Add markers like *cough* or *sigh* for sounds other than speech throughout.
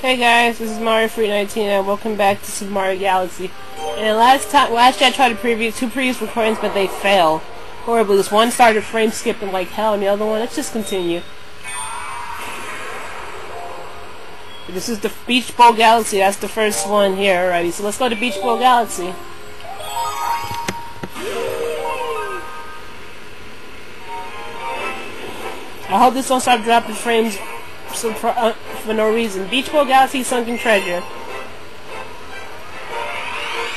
Hey guys, this is Mariofreak 19 and welcome back to Super Mario Galaxy. And last time, last year I tried to preview two previous recordings, but they failed horribly. This one started frame skipping like hell, and the other one, let's just continue. This is the Beach Bowl Galaxy. That's the first one here already. So let's go to Beach Bowl Galaxy. I hope this don't start dropping frames for, uh, for no reason. Beach Bowl Galaxy Sunken Treasure.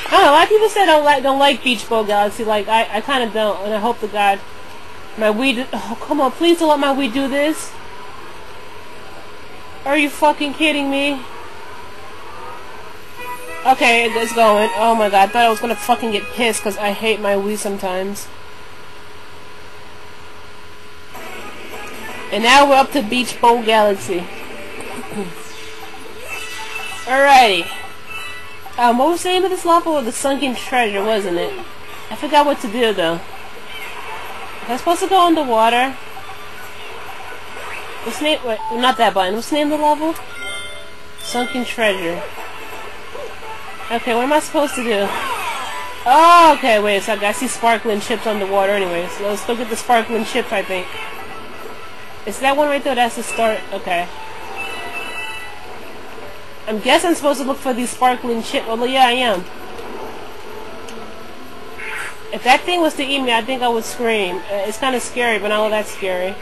I know, a lot of people say don't like don't like Beach Bowl Galaxy. Like I, I kind of don't, and I hope to God my Wii. Oh, come on, please don't let my Wii do this. Are you fucking kidding me? Okay, it's going. Oh my god, I thought I was gonna fucking get pissed because I hate my Wii sometimes. And now we're up to Beach Bowl Galaxy. Alrighty. Um, what was the name of this level? The Sunken Treasure, wasn't it? I forgot what to do, though. Am I supposed to go underwater? What's name? Wait, not that button. What's the name of the level? Sunken Treasure. Okay, what am I supposed to do? Oh, okay, wait, so I see sparkling chips underwater anyway. So let's look at the sparkling chips, I think. Is that one right there? That's the start. Okay. I'm guessing I'm supposed to look for these sparkling chips. Well, yeah, I am. If that thing was to eat me, I think I would scream. Uh, it's kind of scary, but not all that scary.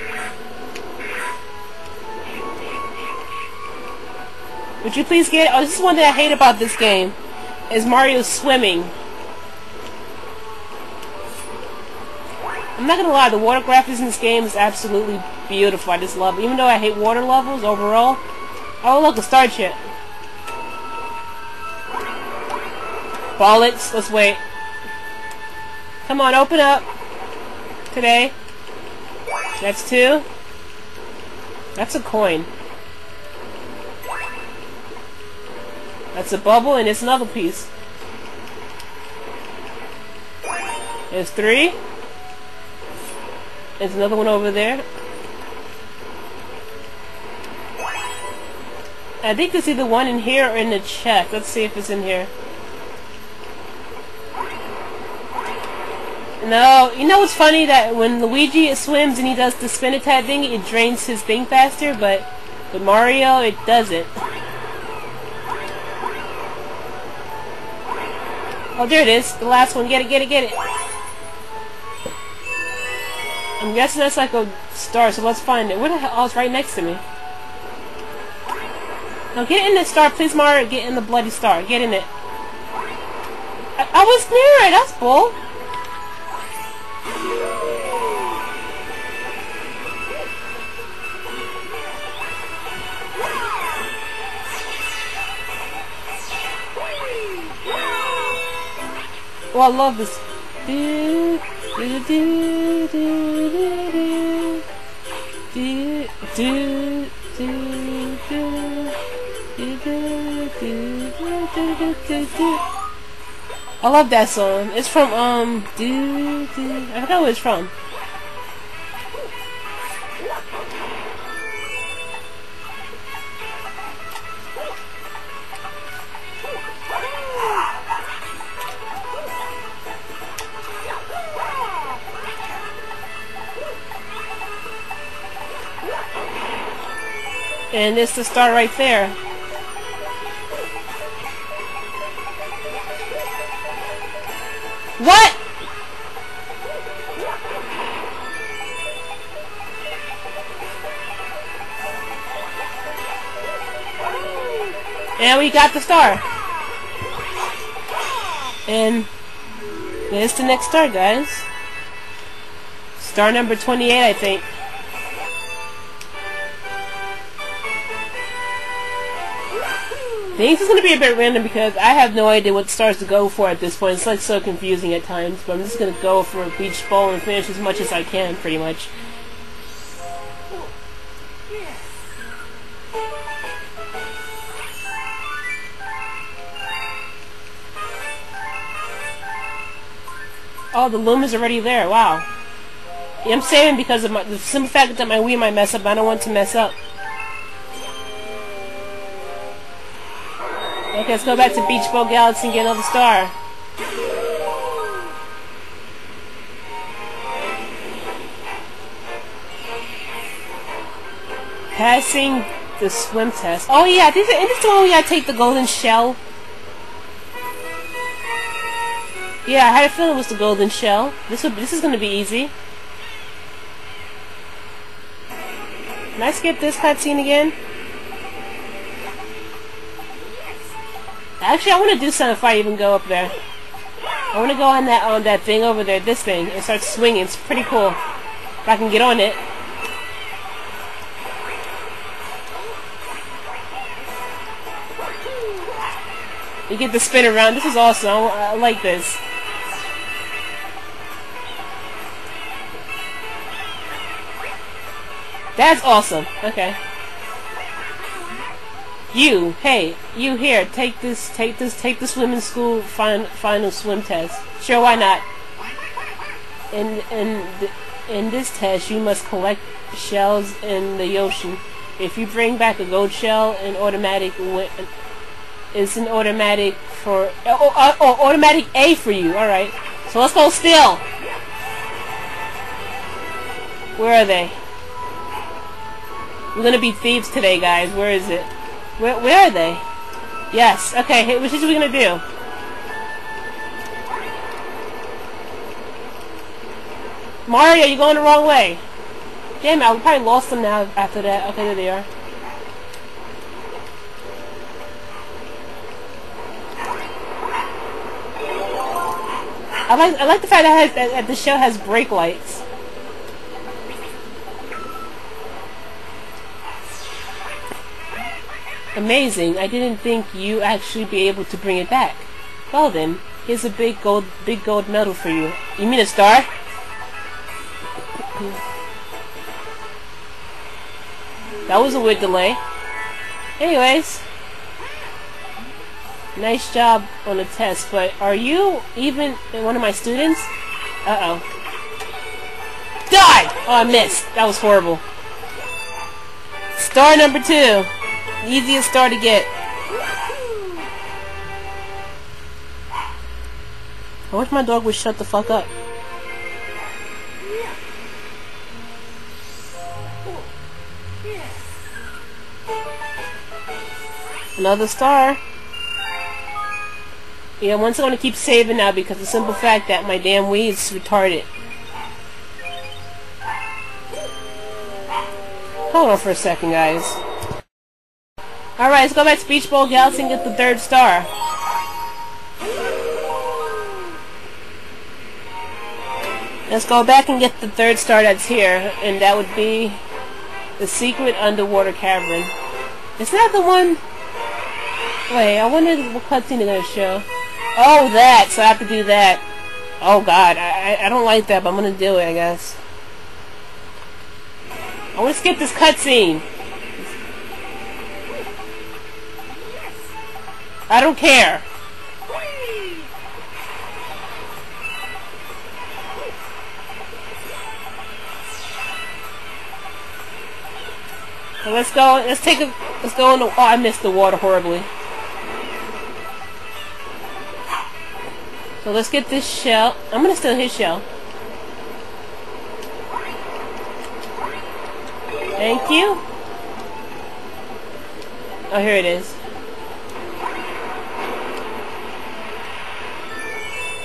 Would you please get... Oh, this is one thing I hate about this game. Is Mario swimming. I'm not gonna lie, the water graphics in this game is absolutely beautiful. I just love it. Even though I hate water levels overall. Oh look, a star chip. Bollocks, let's wait. Come on, open up. Today. That's two. That's a coin. That's a bubble, and it's another piece. There's three. There's another one over there. I think it's either one in here or in the chest. Let's see if it's in here. No, you know what's funny? That when Luigi swims and he does the spin attack thing, it drains his thing faster, but with Mario, it doesn't. Oh, there it is. The last one. Get it, get it, get it. Um, I'm guessing that's like a star, so let's find it. Where the hell? Oh, it's right next to me. Now get in the star, please, Mario. Get in the bloody star. Get in it. I, I was near it. That's bull. Oh, I love this. I love that song. It's from um do do I forgot where it's from. And it's the star right there. What? And we got the star. And there's the next star, guys. Star number 28, I think. This is going to be a bit random because I have no idea what stars to go for at this point. It's like so confusing at times, but I'm just going to go for a Beach Bowl and finish as much as I can, pretty much. Oh, the loom is already there. Wow. I'm saving because of my, the simple fact that my Wii might mess up. I don't want to mess up. Okay, let's go back to Beach Bowl Galaxy and get another star. Passing the swim test. Oh yeah, this is, this the one we gotta take the golden shell. Yeah, I had a feeling it was the golden shell. This would, this is gonna be easy. Can I skip this cutscene again? Actually, I want to do something if I even go up there. I want to go on that on that thing over there, this thing, and start swinging. It's pretty cool. If I can get on it. You get to spin around. This is awesome. I like this. That's awesome. Okay. You, hey, you here, take this, take this, take the swimming school fin final swim test. Sure, why not? In, in, in this test, you must collect shells in the ocean. If you bring back a gold shell, an automatic it's an automatic for, oh, oh, oh, oh automatic A for you, alright. So let's go still. Where are they? We're gonna be thieves today, guys. Where is it? Where, where are they? Yes. Okay, hey, what is we gonna do? Mario, you're going the wrong way. Damn it, I probably lost them now after that. Okay, there they are. I like I like the fact that, has, that the show has brake lights. Amazing. I didn't think you actually be able to bring it back. Well then, here's a big gold big gold medal for you. You mean a star? That was a weird delay. Anyways, nice job on the test, but are you even one of my students? Uh-oh. Die! Oh, I missed. That was horrible. Star number two. Easiest star to get. I wish my dog would shut the fuck up. Another star. Yeah, once I want to keep saving now because the simple fact that my damn Wii is retarded. Hold on for a second, guys. Alright, let's go back to Beach Bowl Galaxy and get the third star. Let's go back and get the third star that's here, and that would be the secret underwater cavern. Is that the one? Wait, I wonder what cutscene they're gonna show. Oh, that! So I have to do that. Oh god, I, I don't like that, but I'm gonna do it, I guess. I wanna skip this cutscene! I don't care. Let's go. Let's take a. Let's go in the. Oh, I missed the water horribly. So let's get this shell. I'm gonna steal his shell. Thank you. Oh, here it is.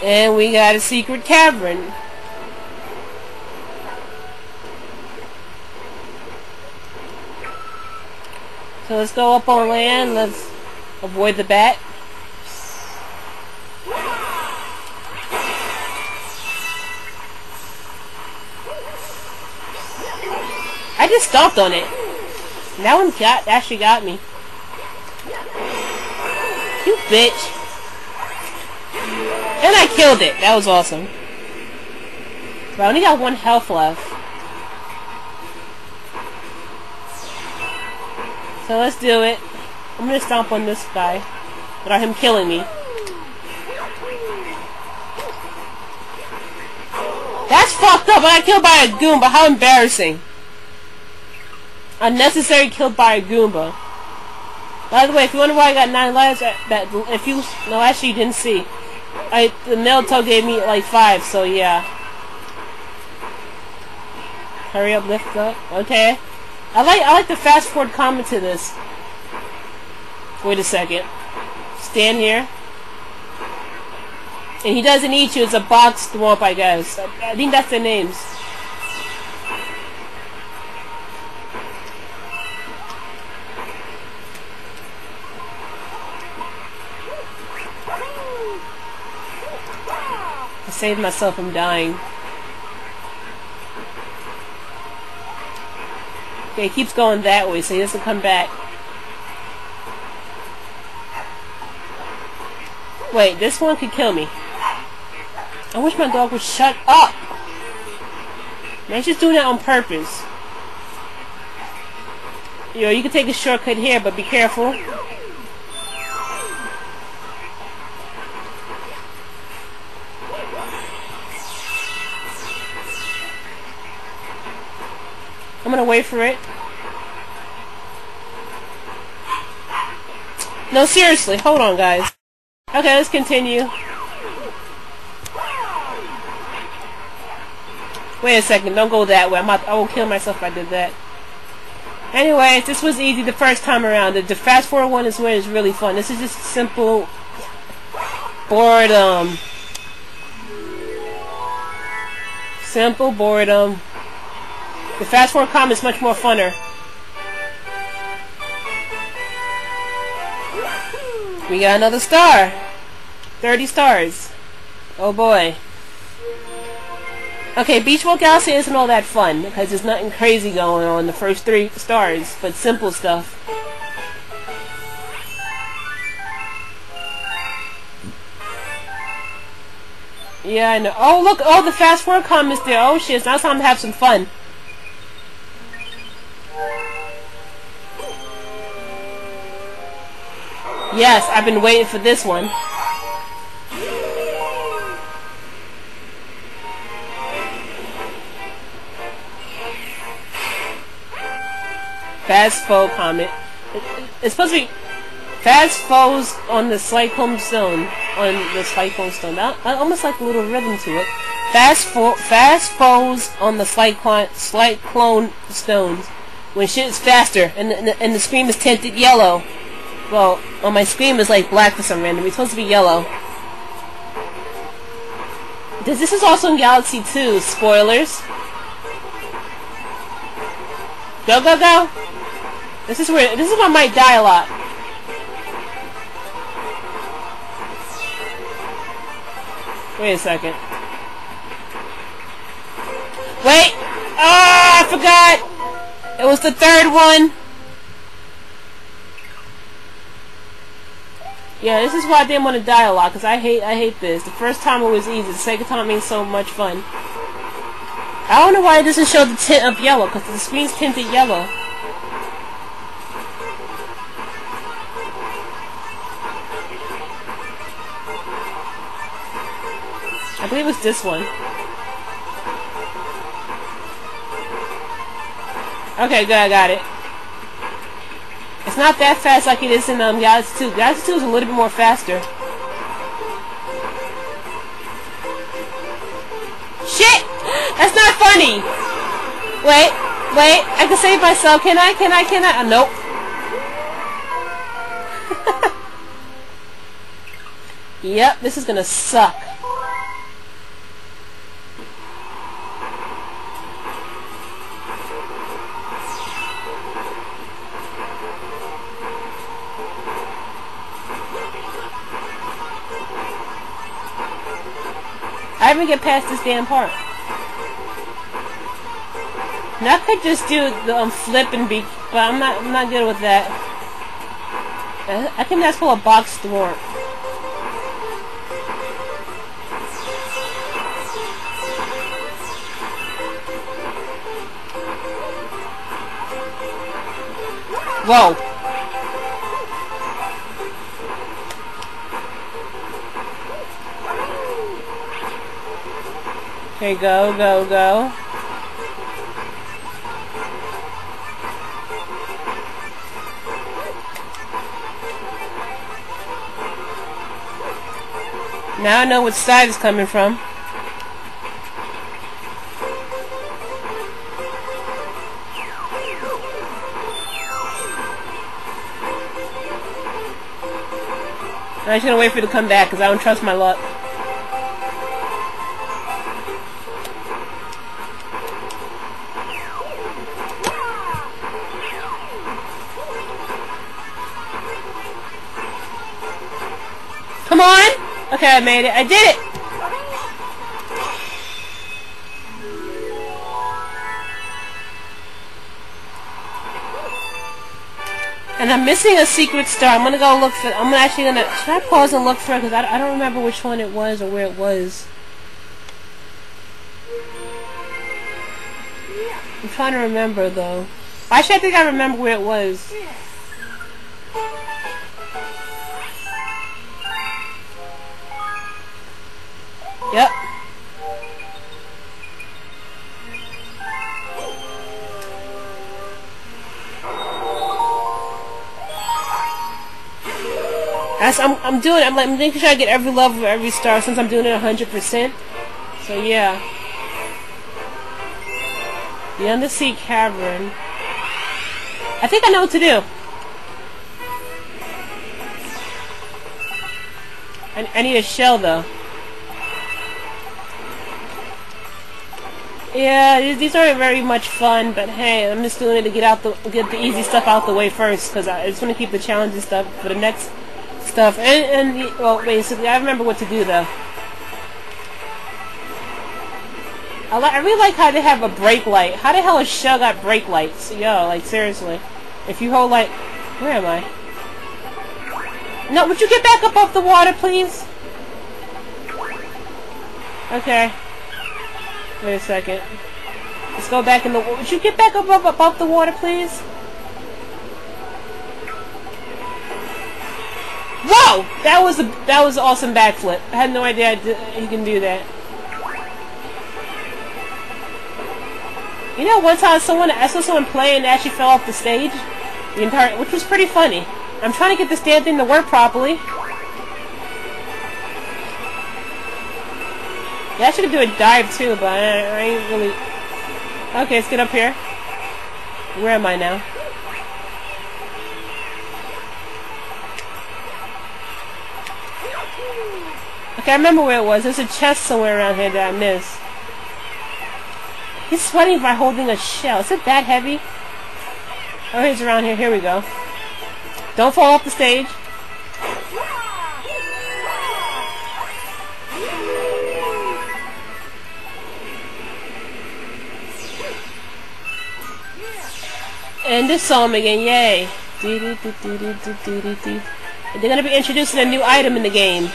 And we got a secret cavern. So let's go up on land. Let's avoid the bat. I just stomped on it. That one got actually got me. You bitch. And I killed it. That was awesome. But I only got one health left. So let's do it. I'm gonna stomp on this guy without him killing me. That's fucked up. I got killed by a Goomba. How embarrassing. Unnecessary killed by a Goomba. By the way, if you wonder why I got nine lives, that, that if you no, actually you didn't see. I the Naruto gave me like five, so yeah. Hurry up, lift up. Okay. I like I like the fast forward comet to this. Wait a second. Stand here. And he doesn't eat you, it's a box thwomp, I guess. I think that's the names. I saved myself from dying. Okay, he keeps going that way, so he doesn't come back. Wait, this one could kill me. I wish my dog would shut up! Man, she's doing that on purpose. Yo, you can take a shortcut here, but be careful. I'm for it. No, seriously, hold on, guys. Okay, let's continue. Wait a second, don't go that way. I'm about, I will kill myself if I did that. Anyway, this was easy the first time around. The, the fast forward one is when it's really fun. This is just simple boredom. Simple boredom. The fast forward com is much more funner. We got another star. 30 stars. Oh boy. Okay, Beach Galaxy isn't all that fun because there's nothing crazy going on the first three stars, but simple stuff. Yeah, I know. Oh, look! Oh, the fast forward com is there. Oh, shit. Now it's time to have some fun. Yes, I've been waiting for this one. Fast foe comet. It's supposed to be fast foes on the cyclone stone. On the cyclone stone. That, almost like a little rhythm to it. Fast fo fast foes on the cyclone cyclone stones. When shit is faster and the, and the screen is tinted yellow. Well, on my screen is like black for some reason. It's supposed to be yellow. This, this is also in Galaxy 2. Spoilers. Go, go, go! This is where, this is where I might die a lot. Wait a second. Wait! Ah, oh, I forgot! It was the third one! Yeah, this is why I didn't want to die a lot, because I hate I hate this. The first time it was easy, the second time means so much fun. I don't know why it doesn't show the tint of yellow, because the screen's tinted yellow. I believe it's this one. Okay, good, I got it. It's not that fast like it is in um, Galaxy 2. Galaxy 2 is a little bit more faster. Shit! That's not funny! Wait, wait, I can save myself. Can I, can I, can I? Uh, nope. *laughs* yep, this is gonna suck. I haven't get past this damn part. Now I could just do the um, flip and be, but I'm not. I'm not good with that. I think that's called a box thwomp. Whoa. Okay, go, go, go. Now I know which side it's coming from. I'm just gonna wait for it to come back because I don't trust my luck. Okay, I made it. I did it! And I'm missing a secret star. I'm gonna go look for. I'm actually gonna. Should I pause and look for it? Because I, I don't remember which one it was or where it was. I'm trying to remember though. Actually, I think I remember where it was. Yep. As I'm, I'm doing, I'm like, I'm making sure I get every level of every star since I'm doing it 100%. So yeah. The Undersea Cavern. I think I know what to do. I, I need a shell though. Yeah, these aren't very much fun, but hey, I'm just doing it to get out the get the easy stuff out the way first, because I just want to keep the challenging stuff for the next stuff. And, and well, basically, I remember what to do though. I, li I really like how they have a brake light. How the hell has Shell got brake lights? Yo, like seriously. If you hold like... Where am I? No, would you get back up off the water, please? Okay. Wait a second. Let's go back in the... water. Would you get back up, up above the water, please? Whoa! That was a that was an awesome backflip. I had no idea he can do that. You know, one time someone I saw someone play and actually fell off the stage, the entire, which was pretty funny. I'm trying to get this damn thing to work properly. Yeah, I should do a dive too, but I, I ain't really. Okay, let's get up here. Where am I now? Okay, I remember where it was. There's a chest somewhere around here that I missed. He's sweating by holding a shell. Is it that heavy? Oh, he's around here. Here we go. Don't fall off the stage. This song again, yay. They're gonna be introducing a new item in the game.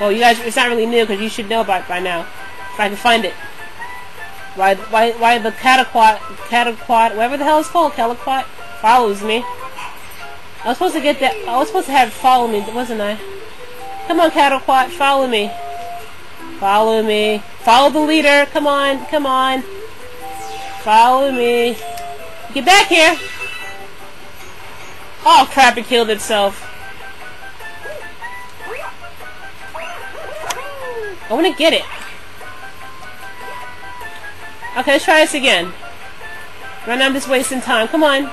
Well, you guys, it's not really new because you should know about it by now. If I can find it. Why, why, why the cataquat, cataquat, whatever the hell it's called, cataquat, follows me. I was supposed to get that, I was supposed to have follow me, wasn't I? Come on, cataquat, follow me. Follow me. Follow the leader, come on, come on. Follow me. Get back here! Oh crap, it killed itself. I want to get it. Okay, let's try this again. Right now I'm just wasting time. Come on.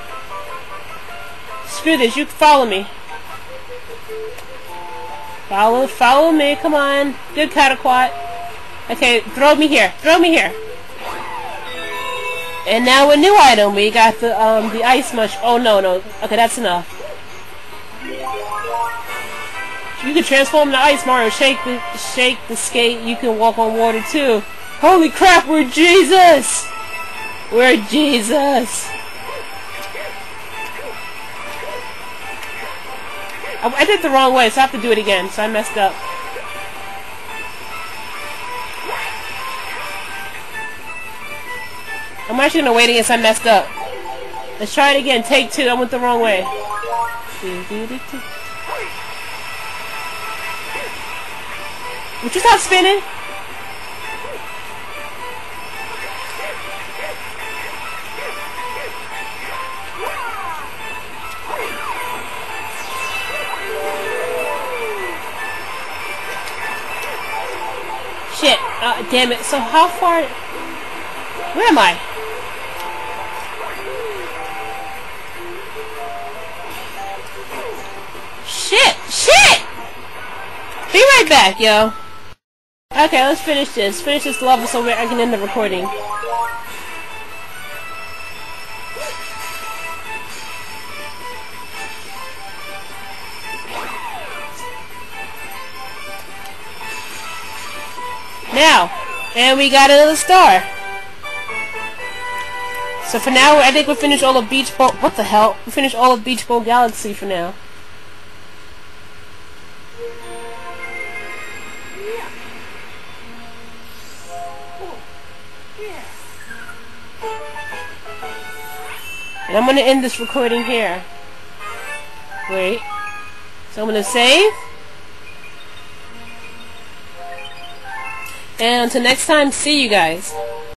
Screw this. You follow me. Follow, follow me. Come on. Good Cataquat. Okay, throw me here. Throw me here. And now a new item. We got the um the ice mush. Oh no no. Okay, that's enough. You can transform the ice, Mario. Shake the shake the skate. You can walk on water too. Holy crap, we're Jesus! We're Jesus! I, I did it the wrong way, so I have to do it again, so I messed up. Actually gonna wait against I messed up. Let's try it again. Take two. I went the wrong way. Would you stop spinning? God uh, damn it. So how far... Where am I? Back, yo. Okay, let's finish this. Finish this level so I can end the recording. Now, and we got another star. So for now, I think we finished all of Beach Bowl. What the hell? We finished all of Beach Bowl Galaxy for now. And I'm gonna end this recording here. Wait. So I'm gonna save. And until next time, see you guys.